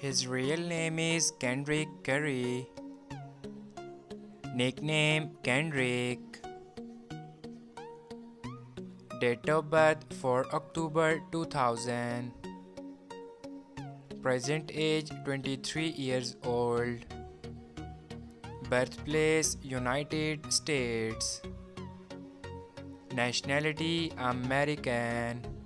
His real name is Kendrick Curry. Nickname Kendrick. Date of birth 4 October 2000. Present age 23 years old. Birthplace United States. Nationality American.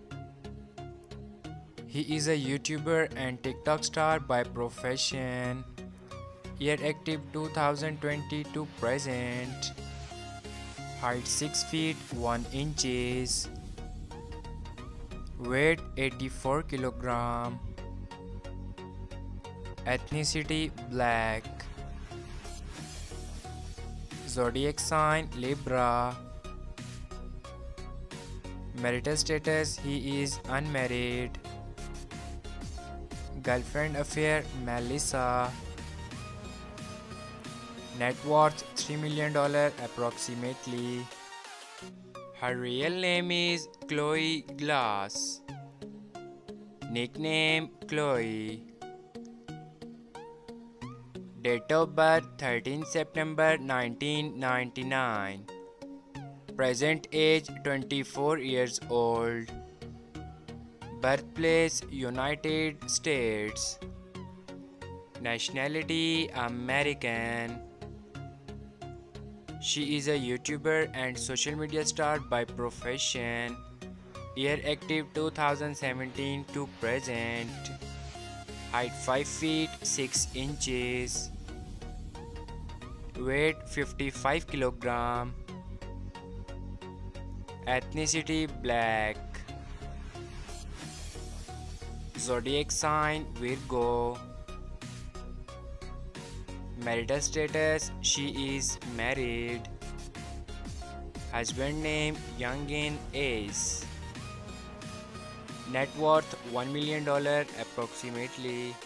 He is a YouTuber and TikTok star by profession. Year active 2020 to present. Height 6 feet 1 inches. Weight 84 kilogram. Ethnicity black. Zodiac sign Libra. Marital status he is unmarried. Girlfriend affair Melissa. Net worth $3 million approximately. Her real name is Chloe Glass. Nickname Chloe. Date of birth 13 September 1999. Present age 24 years old. Birthplace United States. Nationality American. She is a YouTuber and social media star by profession. Year active 2017 to present. Height 5 feet 6 inches. Weight 55 kilogram. Ethnicity black. Zodiac sign Virgo. Marital status She is married. Husband name Youngin Ace. Net worth $1 million approximately.